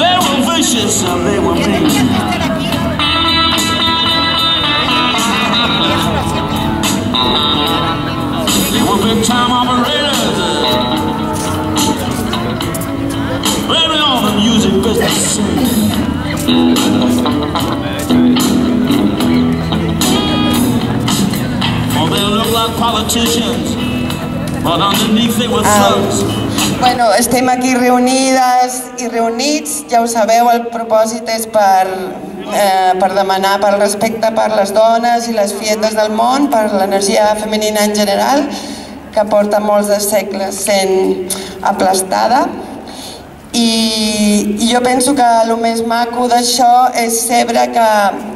They were vicious and they were mean. They were big time operators. Baby on the music business. Oh, they like politicians, but underneath they were thugs. Bueno, estem aquí reunides i reunits, ja ho sabeu, el propòsit és per, eh, per demanar pel respecte per les dones i les fietes del món, per l'energia femenina en general, que porta molts de segles sent aplastada. I, i jo penso que el més maco d'això és saber que,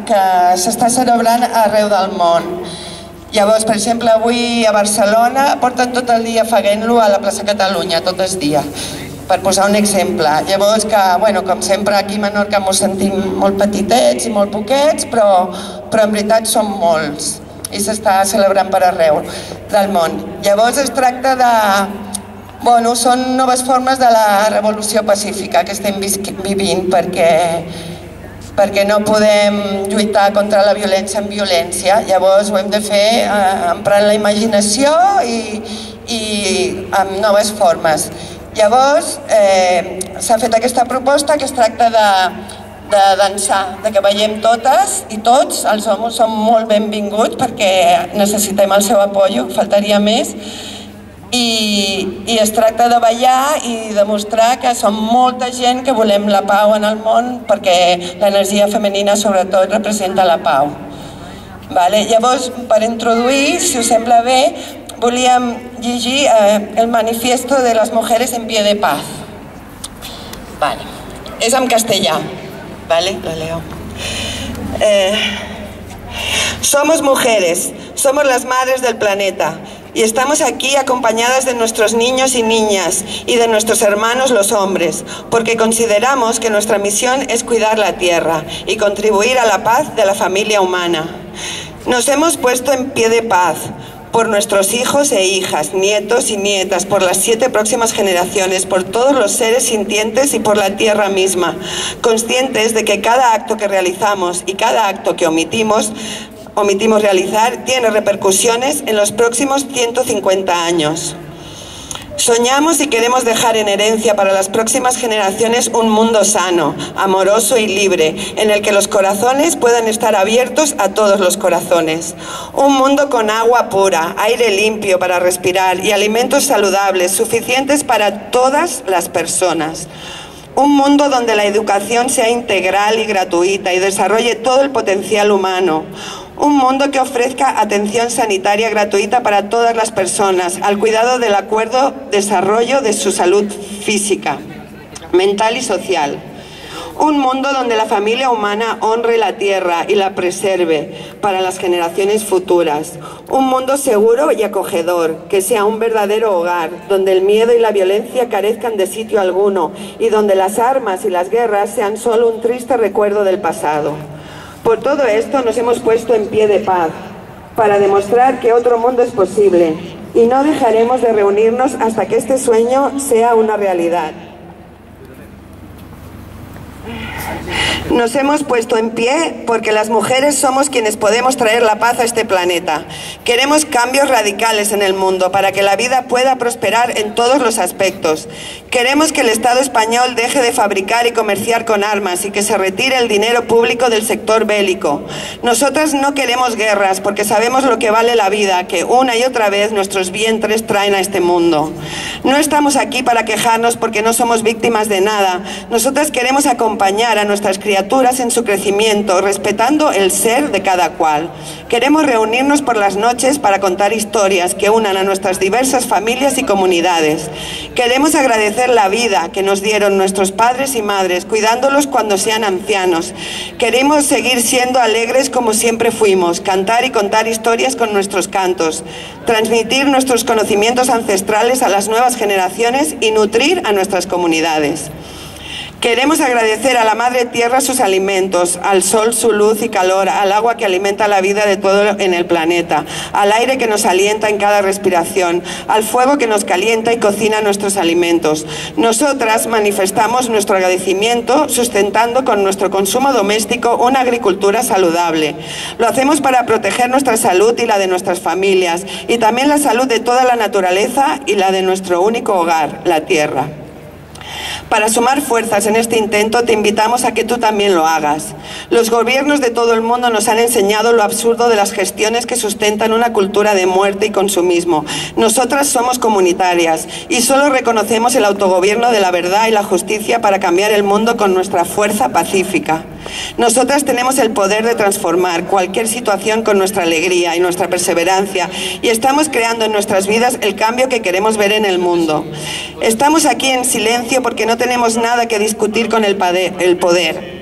que s'està celebrant arreu del món. Llavors, per exemple, avui a Barcelona porten tot el dia fagant-lo a la plaça Catalunya, tot el dia, per posar un exemple. Llavors, que, bueno, com sempre aquí a Menorca ens sentim molt petitets i molt poquets, però, però en veritat som molts i s'està celebrant per arreu del món. Llavors es tracta de... Bueno, són noves formes de la revolució pacífica que estem vivint perquè perquè no podem lluitar contra la violència amb violència. Llavors ho hem de fer eh, emprant la imaginació i, i amb noves formes. Llavors, eh, s'ha fet aquesta proposta que es tracta de, de dansar, de que veiem totes i tots, els homes són molt benvinguts perquè necessitem el seu apoyo, faltaria més, i, i es tracta de ballar i demostrar que som molta gent que volem la pau en el món perquè l'energia femenina sobretot representa la pau. Vale? Llavors, per introduir, si us sembla bé, volíem llegir eh, el manifiesto de les mujeres en pie de paz. Vale. És en castellà. Vale, lo leo. Eh, somos mujeres, somos las madres del planeta y estamos aquí acompañadas de nuestros niños y niñas y de nuestros hermanos los hombres, porque consideramos que nuestra misión es cuidar la tierra y contribuir a la paz de la familia humana. Nos hemos puesto en pie de paz por nuestros hijos e hijas, nietos y nietas, por las siete próximas generaciones, por todos los seres sintientes y por la tierra misma, conscientes de que cada acto que realizamos y cada acto que omitimos omitimos realizar tiene repercusiones en los próximos 150 años. Soñamos y queremos dejar en herencia para las próximas generaciones un mundo sano, amoroso y libre, en el que los corazones puedan estar abiertos a todos los corazones. Un mundo con agua pura, aire limpio para respirar y alimentos saludables suficientes para todas las personas. Un mundo donde la educación sea integral y gratuita y desarrolle todo el potencial humano. Un mundo que ofrezca atención sanitaria gratuita para todas las personas, al cuidado del acuerdo desarrollo de su salud física, mental y social. Un mundo donde la familia humana honre la tierra y la preserve para las generaciones futuras. Un mundo seguro y acogedor, que sea un verdadero hogar, donde el miedo y la violencia carezcan de sitio alguno y donde las armas y las guerras sean solo un triste recuerdo del pasado. Por todo esto nos hemos puesto en pie de paz, para demostrar que otro mundo es posible, y no dejaremos de reunirnos hasta que este sueño sea una realidad. Nos hemos puesto en pie porque las mujeres somos quienes podemos traer la paz a este planeta. Queremos cambios radicales en el mundo para que la vida pueda prosperar en todos los aspectos. Queremos que el Estado español deje de fabricar y comerciar con armas y que se retire el dinero público del sector bélico. Nosotras no queremos guerras porque sabemos lo que vale la vida que una y otra vez nuestros vientres traen a este mundo. No estamos aquí para quejarnos porque no somos víctimas de nada. Nosotras queremos acompañar a nuestras criaturas en su crecimiento, respetando el ser de cada cual. Queremos reunirnos por las noches para contar historias que unan a nuestras diversas familias y comunidades. Queremos agradecer la vida que nos dieron nuestros padres y madres, cuidándolos cuando sean ancianos. Queremos seguir siendo alegres como siempre fuimos, cantar y contar historias con nuestros cantos, transmitir nuestros conocimientos ancestrales a las nuevas generaciones y nutrir a nuestras comunidades. Queremos agradecer a la Madre Tierra sus alimentos, al sol su luz y calor, al agua que alimenta la vida de todo en el planeta, al aire que nos alienta en cada respiración, al fuego que nos calienta y cocina nuestros alimentos. Nosotras manifestamos nuestro agradecimiento sustentando con nuestro consumo doméstico una agricultura saludable. Lo hacemos para proteger nuestra salud y la de nuestras familias y también la salud de toda la naturaleza y la de nuestro único hogar, la tierra. Para sumar fuerzas en este intento te invitamos a que tú también lo hagas. Los gobiernos de todo el mundo nos han enseñado lo absurdo de las gestiones que sustentan una cultura de muerte y consumismo. Nosotras somos comunitarias y solo reconocemos el autogobierno de la verdad y la justicia para cambiar el mundo con nuestra fuerza pacífica. Nosotras tenemos el poder de transformar cualquier situación con nuestra alegría y nuestra perseverancia y estamos creando en nuestras vidas el cambio que queremos ver en el mundo. Estamos aquí en silencio porque no tenemos nada que discutir con el poder.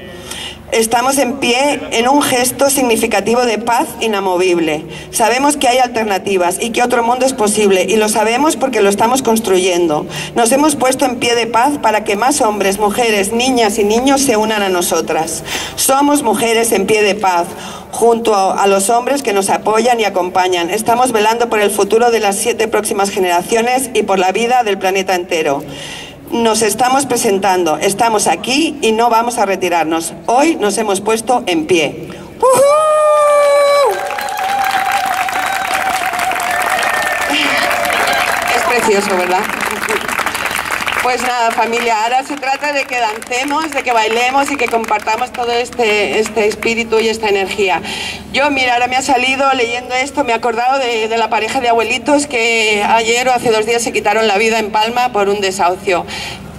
Estamos en pie en un gesto significativo de paz inamovible. Sabemos que hay alternativas y que otro mundo es posible y lo sabemos porque lo estamos construyendo. Nos hemos puesto en pie de paz para que más hombres, mujeres, niñas y niños se unan a nosotras. Somos mujeres en pie de paz, junto a los hombres que nos apoyan y acompañan. Estamos velando por el futuro de las siete próximas generaciones y por la vida del planeta entero. Nos estamos presentando, estamos aquí y no vamos a retirarnos. Hoy nos hemos puesto en pie. Es precioso, ¿verdad? Pues nada, familia, ahora se trata de que dancemos, de que bailemos y que compartamos todo este, este espíritu y esta energía. Yo, mira, ahora me ha salido leyendo esto, me he acordado de, de la pareja de abuelitos que ayer o hace dos días se quitaron la vida en Palma por un desahucio.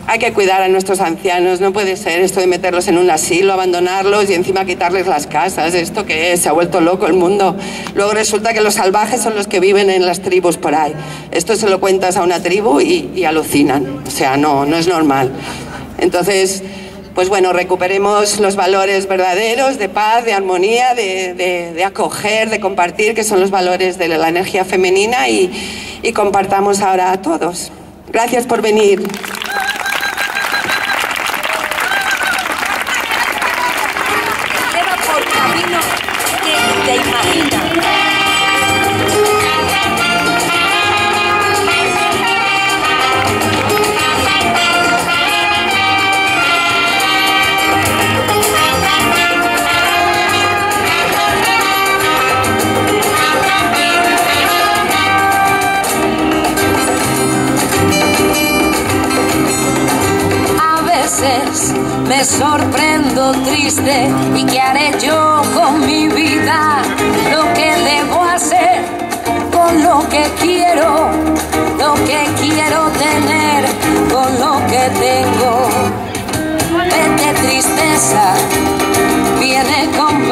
Hay que cuidar a nuestros ancianos, no puede ser esto de meterlos en un asilo, abandonarlos y encima quitarles las casas. ¿Esto que es? Se ha vuelto loco el mundo. Luego resulta que los salvajes son los que viven en las tribus por ahí. Esto se lo cuentas a una tribu y, alucinan. O sea, no, no es normal. Entonces, pues bueno, recuperemos los valores verdaderos de paz, de armonía, de, acoger, de compartir, que son los valores de la energía femenina y compartamos ahora a todos. Gracias por venir. Tristeza, viene con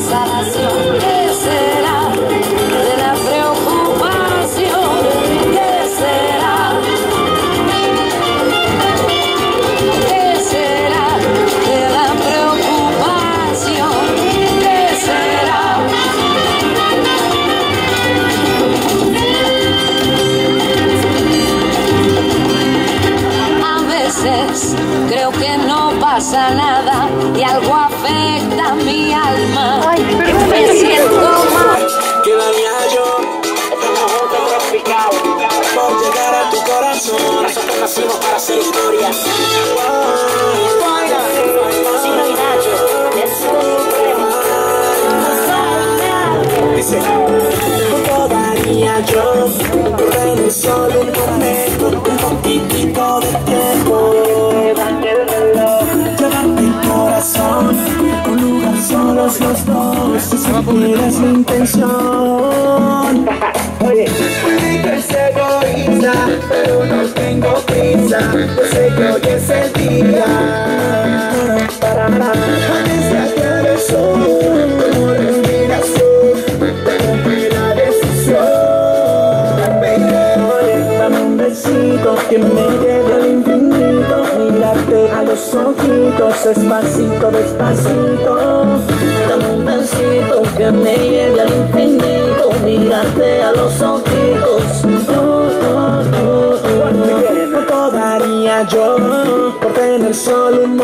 la acción. ¿Qué será historia. Dice, ¿cuánto daría yo solo el corazón, los dos, si supieras mi intención. Yo sé que hoy es el día. De acabe el sol, como respiración, la decisión. Oye, dame un besito que me lleve al infinito, mirarte a los ojitos, despacito, despacito.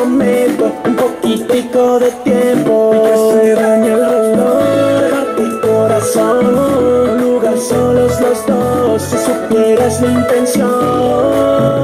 Un poquitico de tiempo? Y que se dañe el reloj, dejarte el corazón, un lugar solos los dos, si supieras mi intención.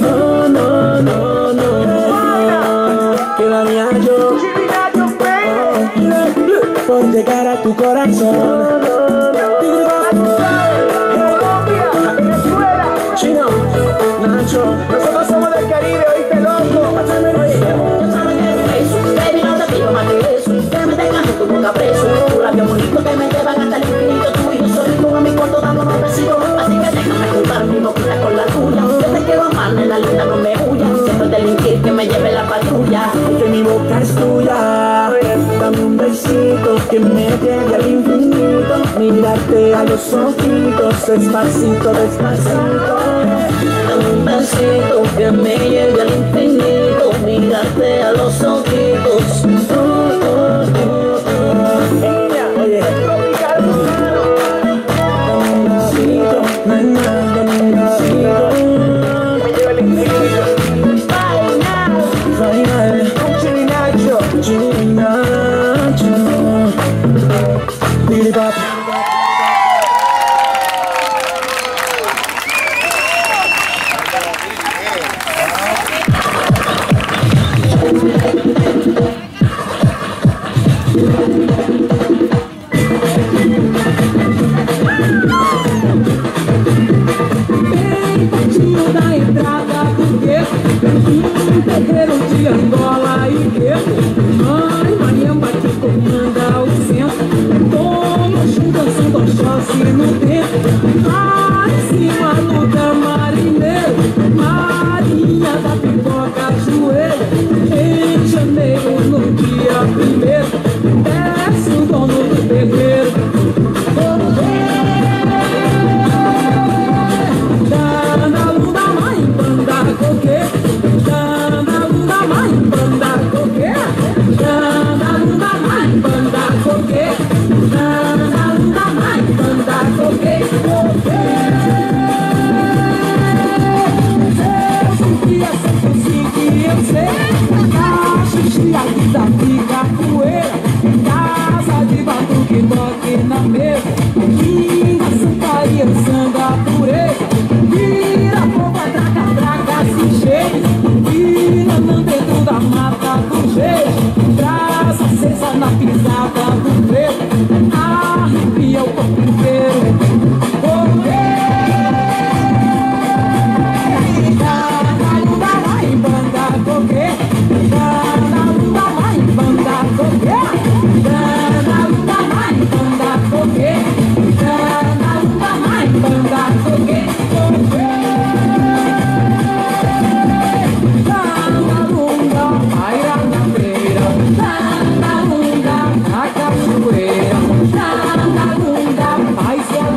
No, no, no, no. Quedaría yo oh, por llegar a tu corazón. Chino, Nacho, nosotros somos del Caribe, oíste loco. Baby, no te pido más que eso Que me tengas en tu boca preso Tu labio bonito que me llevan me lleve la patrulla Que mi boca es tuya. Dame un besito que me lleve al infinito. Mírate a los ojitos Despacito, despacito. Dame un besito que me lleve al infinito. Mírate a los ojitos.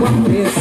aconteça.